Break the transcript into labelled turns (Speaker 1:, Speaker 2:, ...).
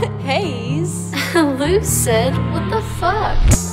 Speaker 1: Haze.
Speaker 2: Lucid? What the fuck?